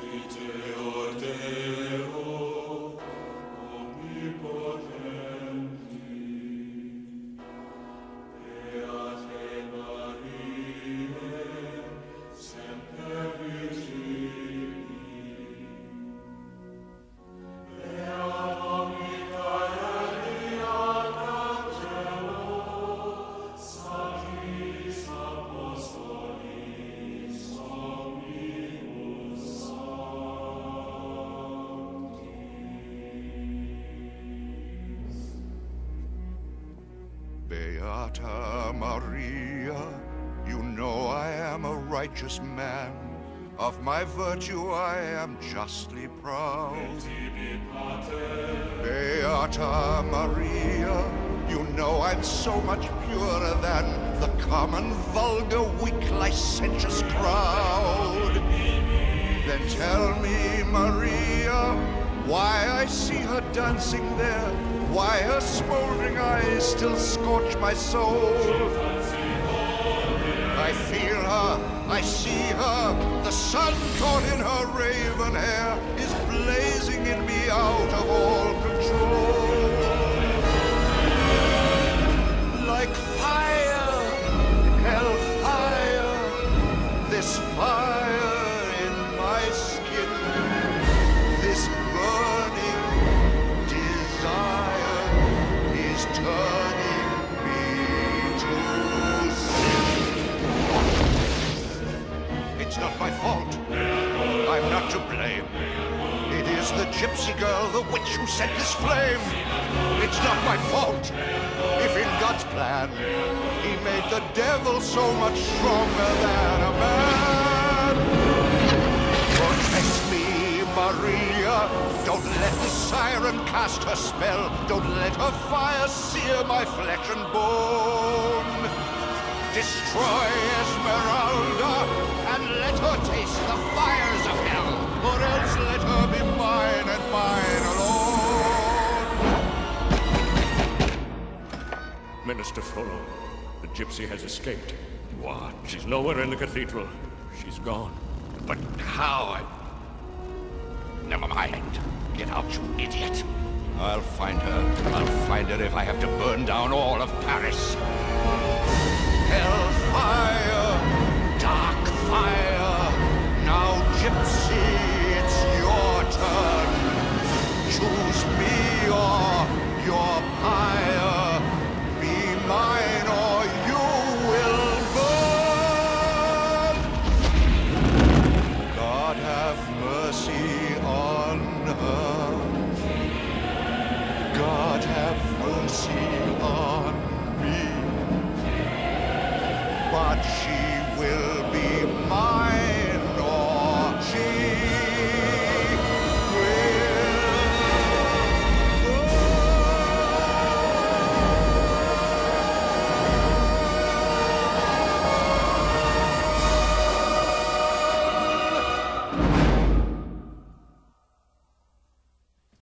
Christi Beata Maria, you know I am a righteous man. Of my virtue I am justly proud. Beata Maria, you know I'm so much purer than the common, vulgar, weak, licentious crowd. Then tell me, Maria, why I see her dancing there, why her smoldering still scorch my soul. I feel her, I see her, the sun caught in her raven hair is blazing in me out of all control. The gypsy girl, the witch who set this flame. It's not my fault. If in God's plan, he made the devil so much stronger than a man. Protect me, Maria. Don't let the siren cast her spell. Don't let her fire sear my flesh and bone. Destroy Esmeralda and let her Minister Frollo, the gypsy has escaped. What? She's nowhere in the cathedral. She's gone. But how? Never mind. Get out, you idiot. I'll find her. I'll find her if I have to burn down all of Paris. Hellfire, God have mercy on